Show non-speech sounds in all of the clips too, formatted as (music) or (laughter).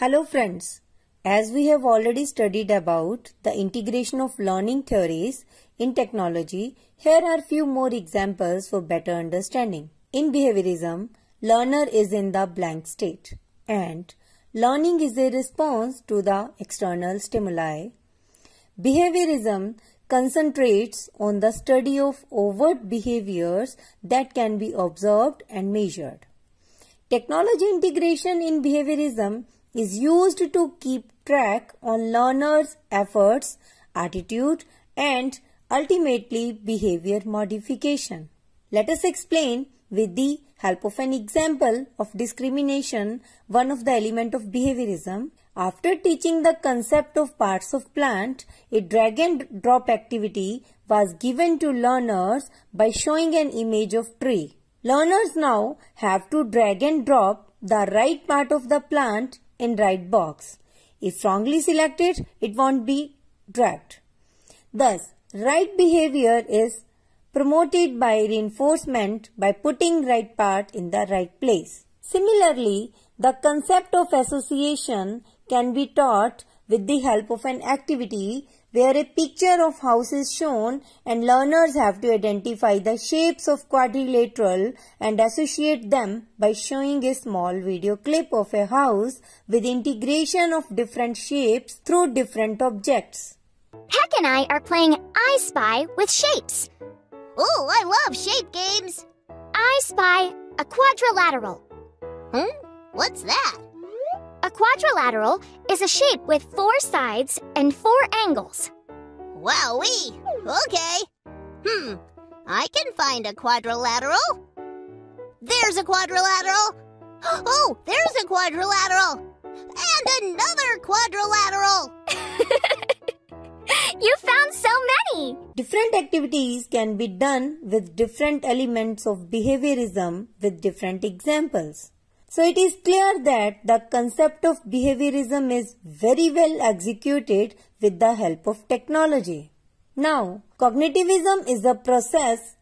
Hello friends. As we have already studied about the integration of learning theories in technology, here are few more examples for better understanding. In behaviorism, learner is in the blank state and learning is a response to the external stimuli. Behaviorism concentrates on the study of overt behaviors that can be observed and measured. Technology integration in behaviorism is used to keep track on learners' efforts, attitude and ultimately behavior modification. Let us explain with the help of an example of discrimination one of the element of behaviorism. After teaching the concept of parts of plant, a drag and drop activity was given to learners by showing an image of tree. Learners now have to drag and drop the right part of the plant in right box. If wrongly selected, it won't be dragged. Thus, right behavior is promoted by reinforcement by putting right part in the right place. Similarly, the concept of association can be taught with the help of an activity where a picture of house is shown and learners have to identify the shapes of quadrilateral and associate them by showing a small video clip of a house with integration of different shapes through different objects. Peck and I are playing I Spy with shapes. Oh, I love shape games. I spy a quadrilateral. Hmm? What's that? A quadrilateral is a shape with four sides and four angles. Wowee! Okay. Hmm, I can find a quadrilateral. There's a quadrilateral. (gasps) Oh, there's a quadrilateral. And another quadrilateral. (laughs) you found so many! Different activities can be done with different elements of behaviorism with different examples. So it is clear that the concept of behaviorism is very well executed with the help of technology. Now, cognitivism is a process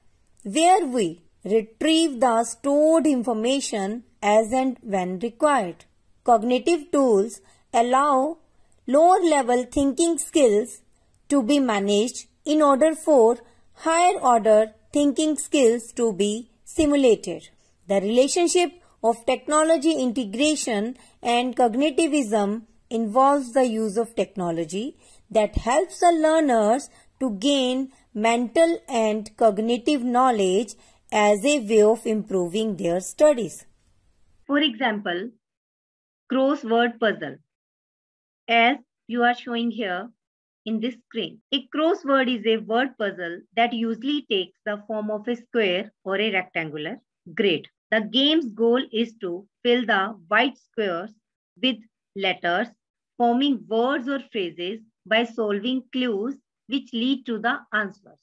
where we retrieve the stored information as and when required. Cognitive tools allow lower level thinking skills to be managed in order for higher order thinking skills to be simulated. The relationship of technology integration and cognitivism involves the use of technology that helps the learners to gain mental and cognitive knowledge as a way of improving their studies. For example, crossword puzzle. As you are showing here in this screen. A crossword is a word puzzle that usually takes the form of a square or a rectangular grid. The game's goal is to fill the white squares with letters, forming words or phrases by solving clues which lead to the answers.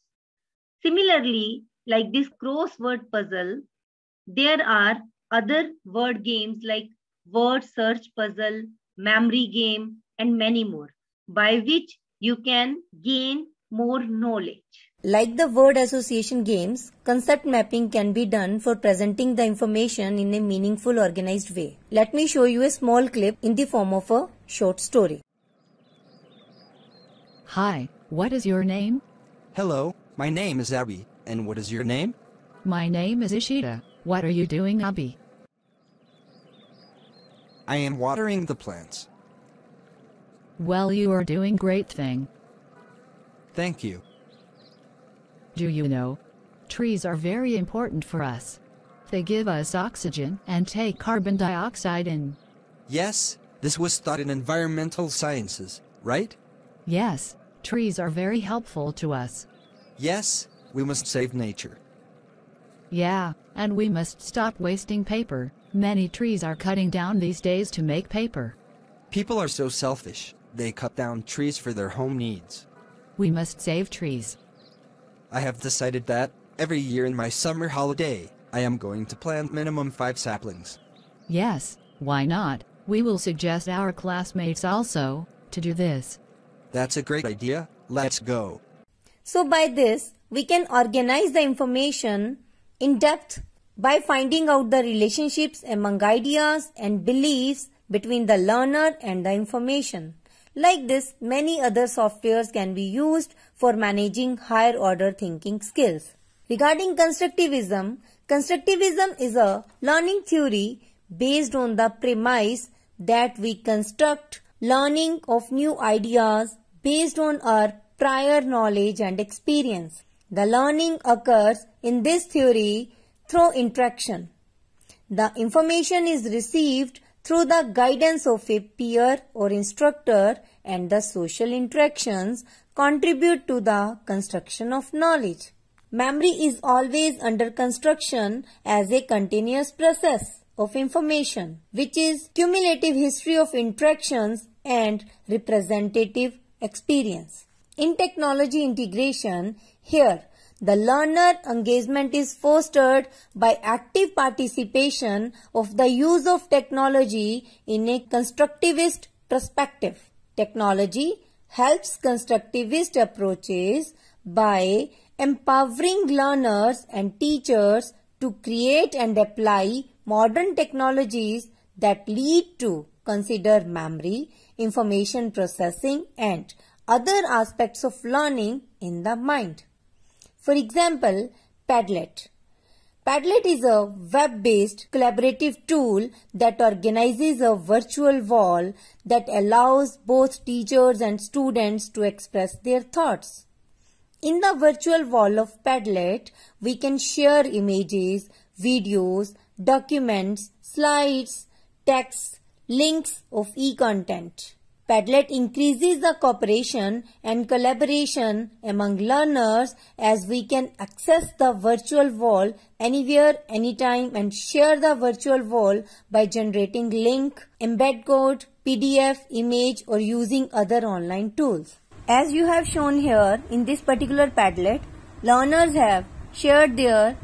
Similarly, like this crossword puzzle, there are other word games like word search puzzle, memory game, and many more, by which you can gain more knowledge. Like the word association games, concept mapping can be done for presenting the information in a meaningful organized way. Let me show you a small clip in the form of a short story. Hi, what is your name? Hello, my name is Abby, and what is your name? My name is Ishita. What are you doing, Abby? I am watering the plants. Well, you are doing great thing. Thank you. Do you know? Trees are very important for us. They give us oxygen and take carbon dioxide in. Yes, this was taught in environmental sciences, right? Yes, trees are very helpful to us. Yes, we must save nature. Yeah, and we must stop wasting paper. Many trees are cutting down these days to make paper. People are so selfish. They cut down trees for their home needs. We must save trees. I have decided that, every year in my summer holiday, I am going to plant minimum five saplings. Yes, why not? We will suggest our classmates also to do this. That's a great idea. Let's go. So by this, we can organize the information in depth by finding out the relationships among ideas and beliefs between the learner and the information. Like this, many other softwares can be used for managing higher order thinking skills. Regarding constructivism, constructivism is a learning theory based on the premise that we construct learning of new ideas based on our prior knowledge and experience. The learning occurs in this theory through interaction. The information is received through the guidance of a peer or instructor and the social interactions contribute to the construction of knowledge. Memory is always under construction as a continuous process of information which is cumulative history of interactions and representative experience. In technology integration, here the learner engagement is fostered by active participation of the use of technology in a constructivist perspective. Technology helps constructivist approaches by empowering learners and teachers to create and apply modern technologies that lead to consider memory, information processing and other aspects of learning in the mind. For example, Padlet. Padlet is a web-based collaborative tool that organizes a virtual wall that allows both teachers and students to express their thoughts. In the virtual wall of Padlet, we can share images, videos, documents, slides, texts, links of e-content. Padlet increases the cooperation and collaboration among learners as we can access the virtual wall anywhere, anytime and share the virtual wall by generating link, embed code, PDF, image or using other online tools. As you have shown here in this particular Padlet, learners have shared their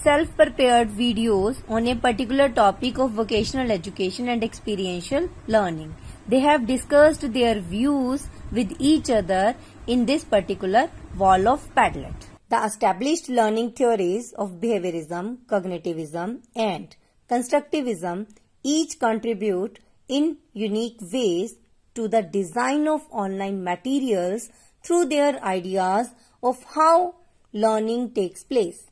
self-prepared videos on a particular topic of vocational education and experiential learning. They have discussed their views with each other in this particular wall of Padlet. The established learning theories of behaviorism, cognitivism and constructivism each contribute in unique ways to the design of online materials through their ideas of how learning takes place.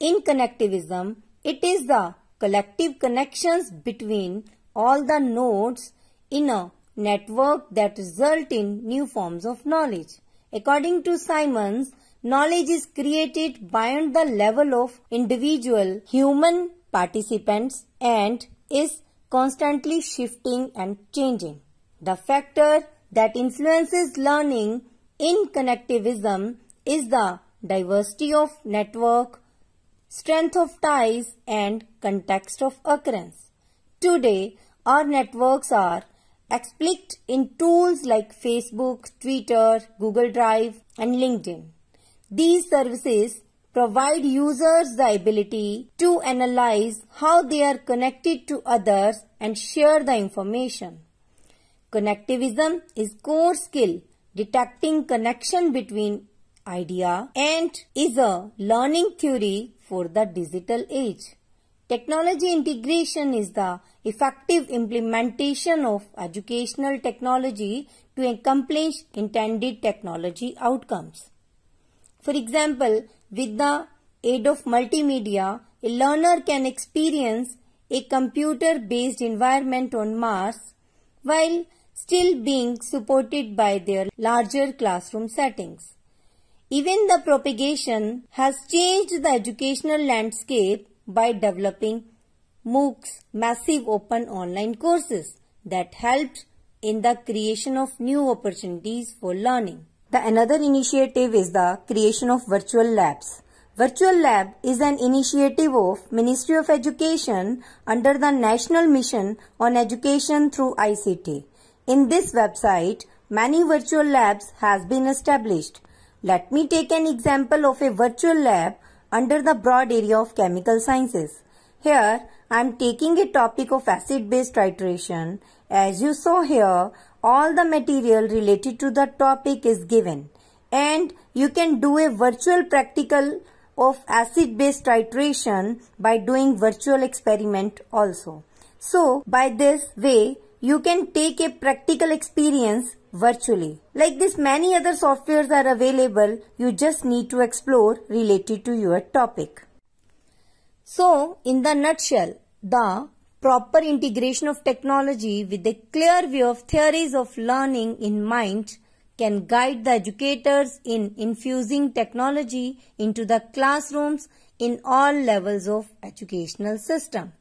In connectivism, it is the collective connections between all the nodes in a network that result in new forms of knowledge. According to Siemens, knowledge is created beyond the level of individual human participants and is constantly shifting and changing. The factor that influences learning in connectivism is the diversity of network, strength of ties and context of occurrence. Today, our networks are explicit in tools like Facebook, Twitter, Google Drive and LinkedIn. These services provide users the ability to analyze how they are connected to others and share the information. Connectivism is core skill detecting connection between idea and is a learning theory for the digital age. Technology integration is the effective implementation of educational technology to accomplish intended technology outcomes. For example, with the aid of multimedia, a learner can experience a computer-based environment on Mars while still being supported by their larger classroom settings. Even the propagation has changed the educational landscape by developing MOOCs, massive open online courses that helped in the creation of new opportunities for learning. The another initiative is the creation of virtual labs. Virtual Lab is an initiative of Ministry of Education under the National Mission on Education through ICT. In this website, many virtual labs has been established. Let me take an example of a virtual lab under the broad area of chemical sciences. Here, I am taking a topic of acid-base titration. As you saw here, all the material related to the topic is given. And you can do a virtual practical of acid-base titration by doing virtual experiment also. So by this way, you can take a practical experience virtually. Like this many other softwares are available, you just need to explore related to your topic. So in the nutshell, the proper integration of technology with a clear view of theories of learning in mind can guide the educators in infusing technology into the classrooms in all levels of educational system.